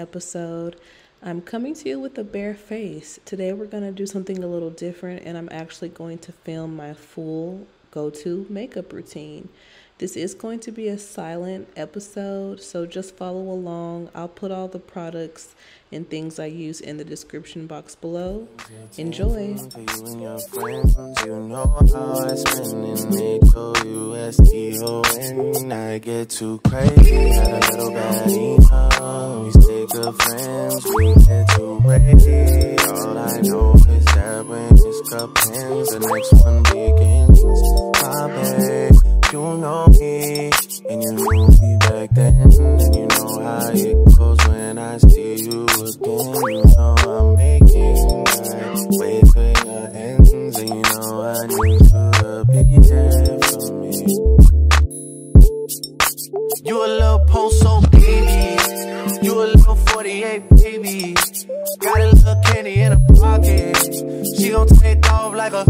episode. I'm coming to you with a bare face. Today we're going to do something a little different, and I'm actually going to film my full go to makeup routine. This is going to be a silent episode, so just follow along. I'll put all the products and things I use in the description box below. Enjoy. I get too crazy, good friends, we get too ready. All I know is that when this cup ends, the next one begins. My babe you know me, and you 38 baby. Got a little candy in her pocket. She gon' take off like a.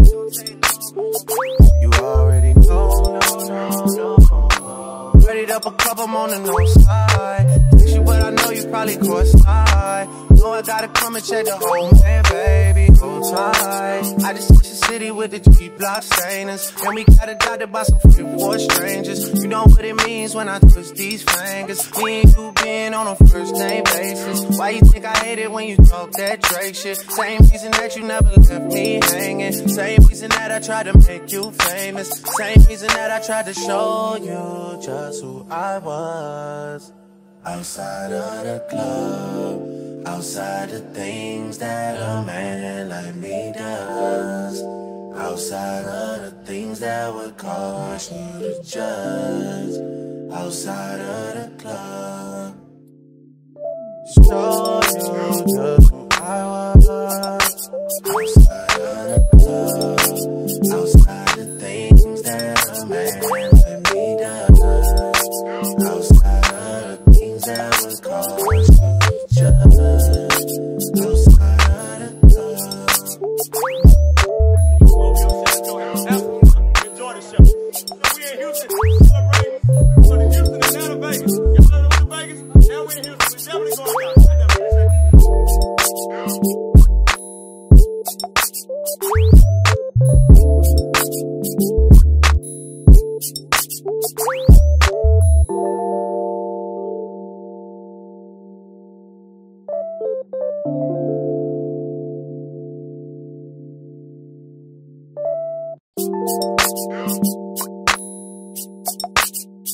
You already know, no, no, no. Ready up a cup, I'm on the no side. Fix you, but I know you probably cross high. Know I gotta come and check the whole man, baby. Hold tight. I just city with the G block stainers. And we got adopted by some free war strangers. You know what it means when I twist these fingers. Me and you being on a first name basis. Why you think I hate it when you talk that Drake shit? Same reason that you never left me hanging. Same reason that I tried to make you famous. Same reason that I tried to show you just who I was. Outside of the club, outside the things that a man like me does. Outside of the things that would cause you to judge. Outside of the club. Show you just who I was. Outside of the club, outside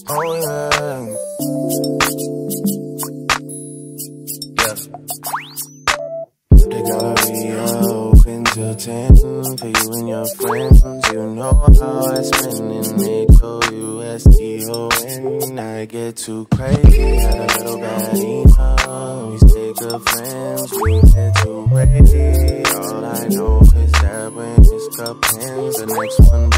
Oh yeah. Yeah. The gallery open till 10 for you and your friends. You know how I spend in H-O-U-S-T-O-N. I get too crazy, got a little bad email. We stay good friends, we get too ready. All I know is that when this cup ends, the next one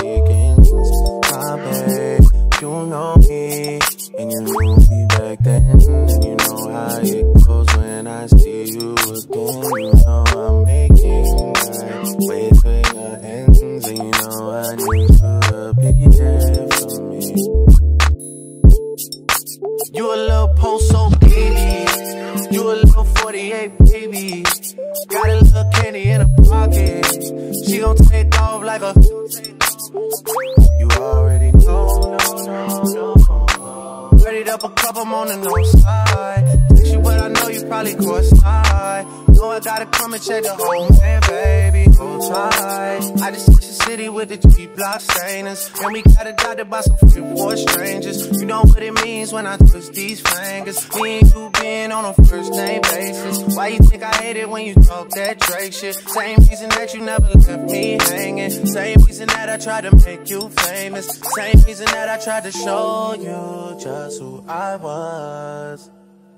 check the whole man, baby. Hold tight. I just hit the city with the G block stainers. And we got adopted by some free war strangers. You know what it means when I twist these fingers. Me and you being on a first name basis. Why you think I hate it when you talk that Drake shit? Same reason that you never left me hanging. Same reason that I tried to make you famous. Same reason that I tried to show you just who I was.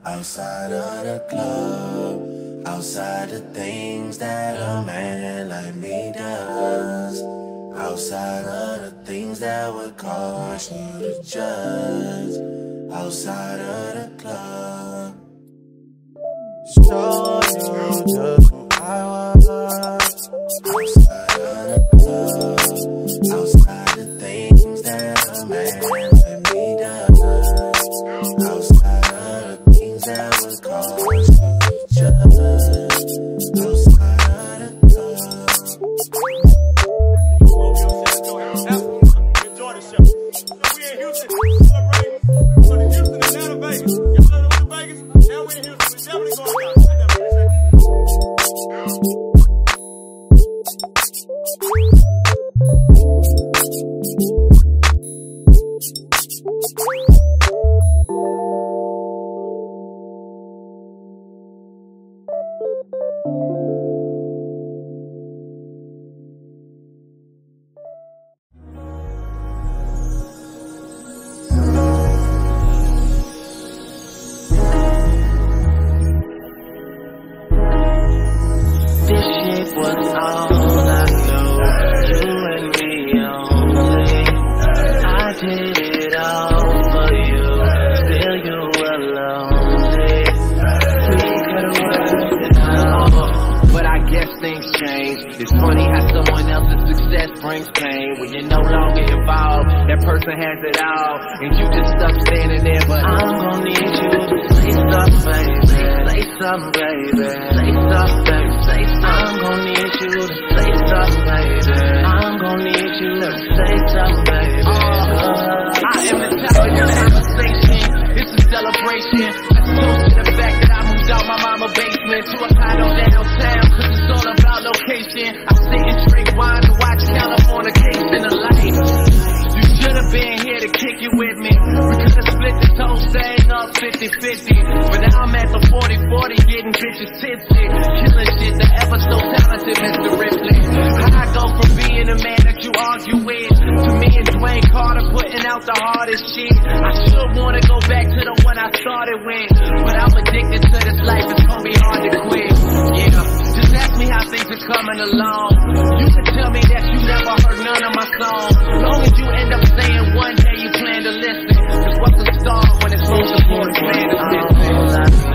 Outside of the club, outside the things that a man like me does. Outside of the things that would cause you to judge. Outside of the club. Show you just game's changed. It's funny how someone else's success brings pain. When you're no longer involved, that person has it all. And you just stuck standing there, but I'm gonna need you to say something, baby. Say something, baby. Say something, baby. Say something. I'm gonna need you to say something, baby. I'm gonna need you to say something, baby. Uh, I am the type of conversation. It's a celebration. I told you the fact that I moved out my mama, baby basement to a condo downtown, cause it's all about location. I sit and drink wine and watch Californication in the light. You should've been here to kick it with me. We could've split this whole thing up 50-50. But now I'm at the 40-40 getting bitches tipsy. Killing shit, the ever so talented Mr. Ripley. How I go from being a man argue with. For me and Dwayne Carter putting out the hardest shit. I still wanna go back to the one I started with. But I'm addicted to this life, it's gonna be hard to quit. Yeah, just ask me how things are coming along. You can tell me that you never heard none of my songs. As Long as you end up saying one day you plan to listen. Cause what's a song when it's most important plan to listen?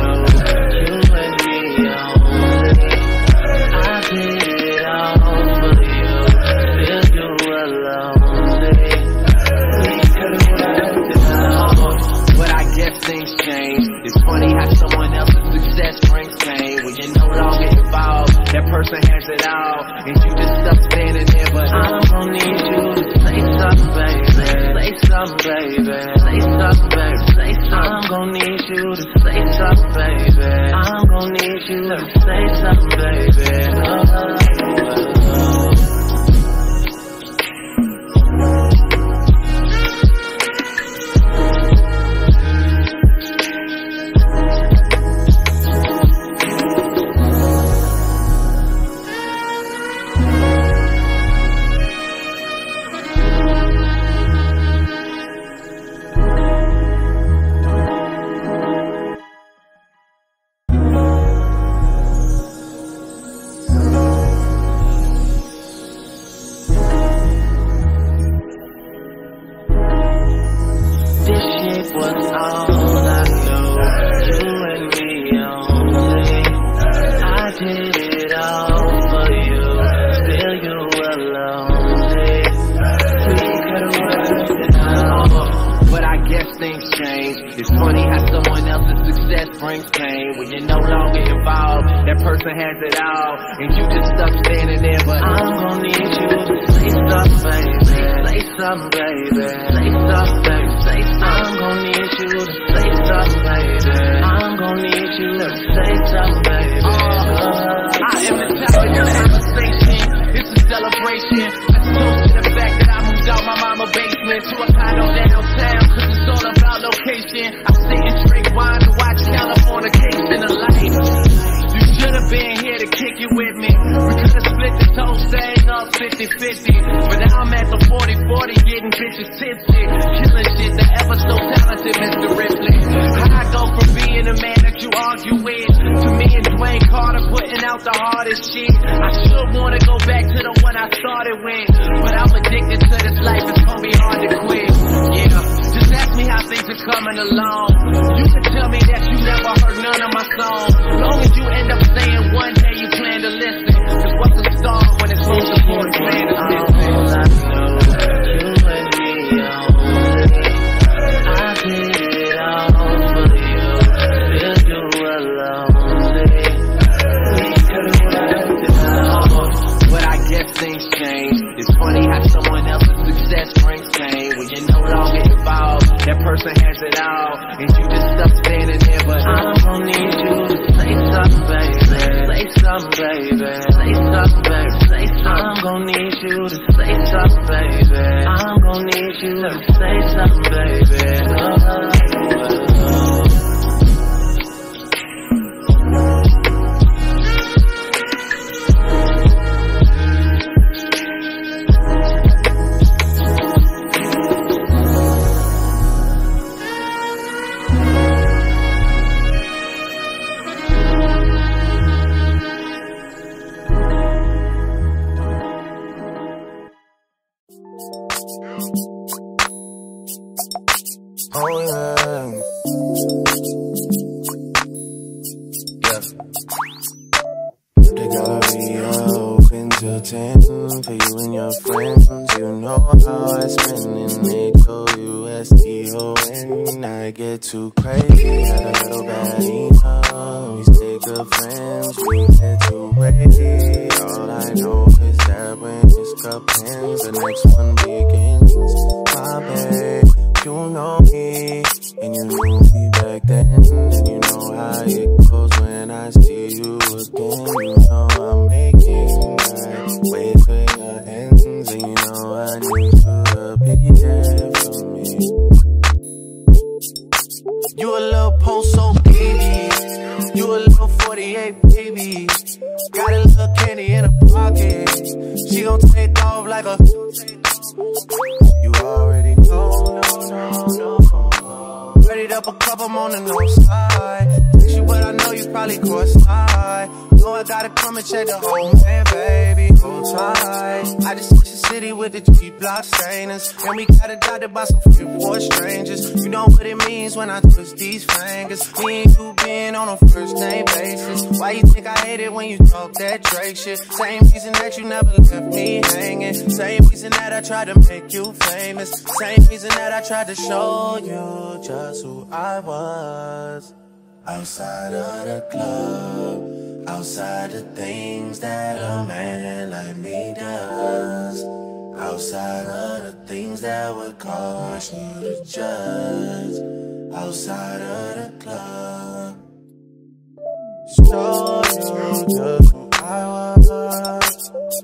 did it all for you. Still you alone. We could have it out. But I guess things change. It's funny how someone else's success brings pain. When you're no longer involved, that person has it all. And you just stuck standing there, but I'm gonna need you to say something, baby. Say something, baby. Say something, baby. I'm gonna need you to say something, baby. I'm gon' need you at the same baby. Uh, I am the topic of conversation. It's a celebration. I toast to the fact that I moved out my mama basement to a condo downtown. It's all about location. I sit and drink wine and watch Californication in the light could've been here to kick it with me. We could've split the toast thing up 50-50. But now I'm at the 40-40 getting bitches tipsy. Killing shit, the ever so talented Mr. Ripley. How I go from being a man that you argue with to me and Dwayne Carter putting out the hardest shit. I should wanna go back to the one I started with. But I'm addicted to this life, it's gonna be hard to quit. Yeah, just ask me how things are coming along. You can tell me that you never heard none of my songs. Long as you you to say something, baby. Oh. Ten for you and your friends. You know how I spend in H O U S T O N. I get too crazy, had a little bad enough. We stay good friends, we get too wavy. All I know is that when it's cup hands, the next one begins. My babe, you know me, and you knew me back then, and you know how it goes when I see you again. Check the whole man, baby. Hold tight. I just switched the city with the G block stainers. And we got adopted by some free war strangers. You know what it means when I twist these fingers. Me and you being on a first name basis. Why you think I hate it when you talk that Drake shit? Same reason that you never left me hanging. Same reason that I tried to make you famous. Same reason that I tried to show you just who I was. Outside of the club, outside the things that a man like me does. Outside of the things that would cause you to judge. Outside of the club. Show you just who I was.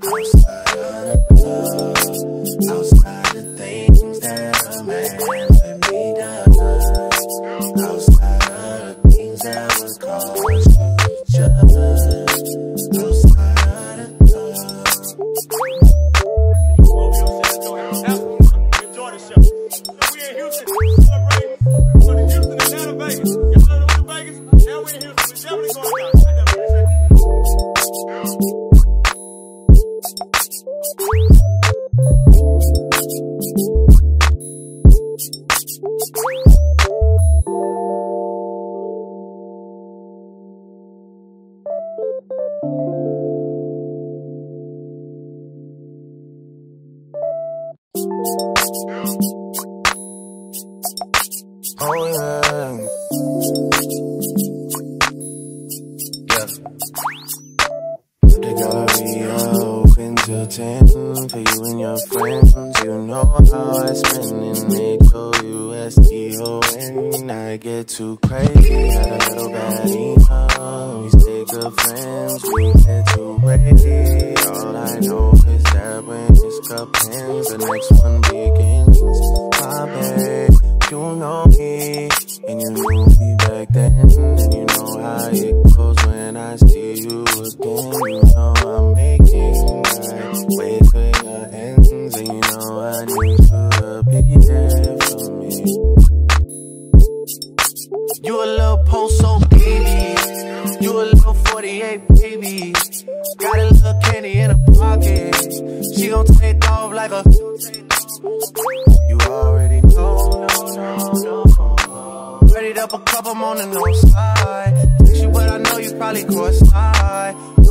Outside of the club. Outside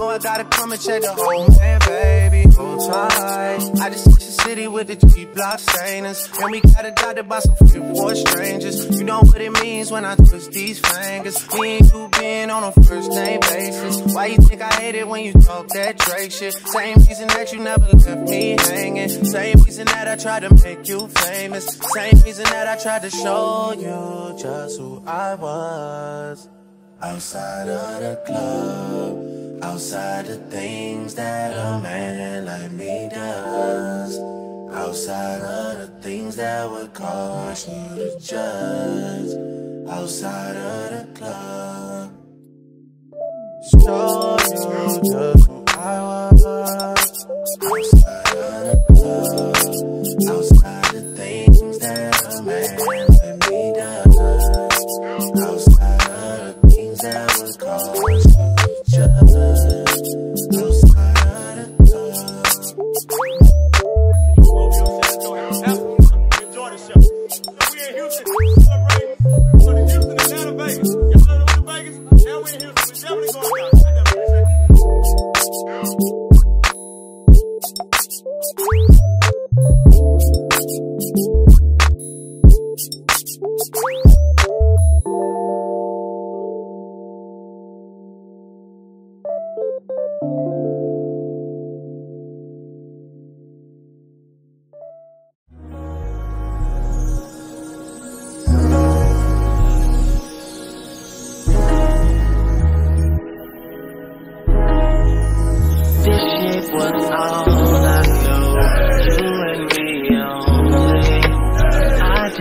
Know I gotta come and check the whole man, baby. Hold tight. I just switched the city with the G block stainers. And we got adopted by some free war strangers. You know what it means when I twist these fingers. Me and you being on a first name basis. Why you think I hate it when you talk that Drake shit? Same reason that you never left me hanging. Same reason that I tried to make you famous. Same reason that I tried to show you just who I was. Outside of the club, outside the things that a man like me does. Outside of the things that would cause you to judge. Outside of the club. So you took who I was. Outside of the club. Outside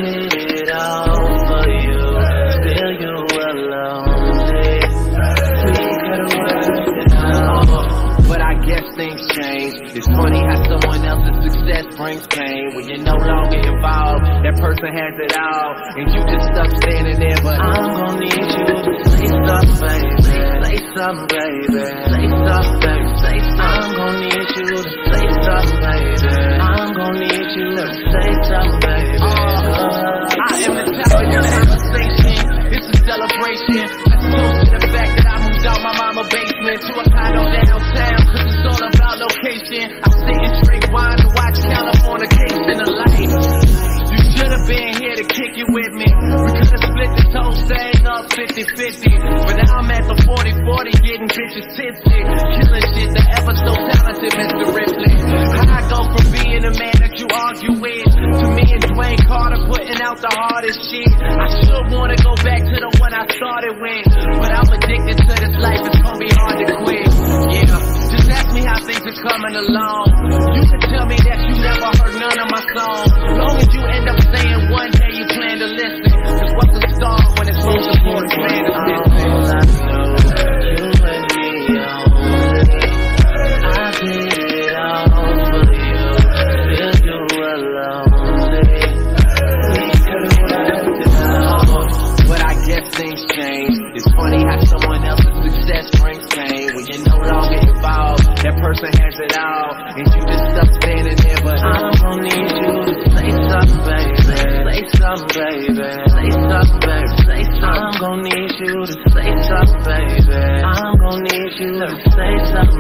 did it all for you. Still you lonely. We could've worked it out. But I guess things change. It's funny how someone else's success brings pain. When you're no longer involved, that person has it all. And you just stuck standing there. But I'm gonna need you to say something, baby. Say something, baby. Say something, baby. Say something. I'm gonna need you to say something, baby. I'm gonna need you to say something, baby. Am the topic of conversation. It's a celebration. Let's toast to the fact that I moved out my mama basement to a condo downtown. Cause it's all about location. I sit and drink wine and watch Californication alight. You should have been here to kick it with me. We split this whole thing up 50-50. But now I'm at the 40-40 getting bitches tipsy. Killing shit, the ever so talented Mr. Ripley. How I go from being the man you argue with to me and Dwayne Carter putting out the hardest shit. I should wanna go back to the one I started with. But I'm addicted to this life, it's gonna be hard to quit. Yeah, just ask me how things are coming along. You can tell me that you never heard none of my songs. Long as you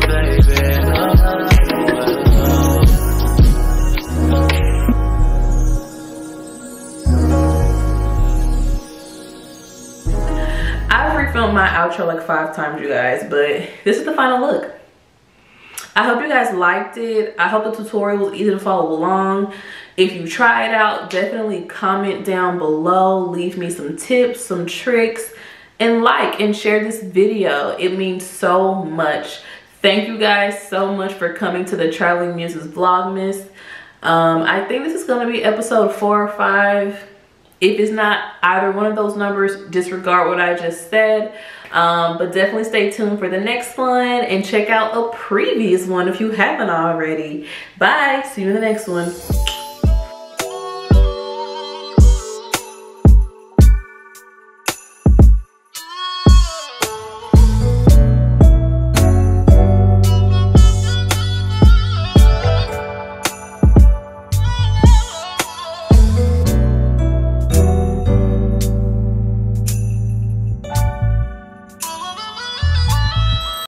baby. Oh, oh. I've refilmed my outro like five times, you guys, but this is the final look. I hope you guys liked it. I hope the tutorial was easy to follow along. If you try it out, definitely comment down below. Leave me some tips, some tricks, and like and share this video. It means so much. Thank you guys so much for coming to the Traveling Muses Vlogmas. Um, I think this is going to be episode four or five. If it's not either one of those numbers, disregard what I just said. Um, but definitely stay tuned for the next one and check out a previous one if you haven't already. Bye. See you in the next one.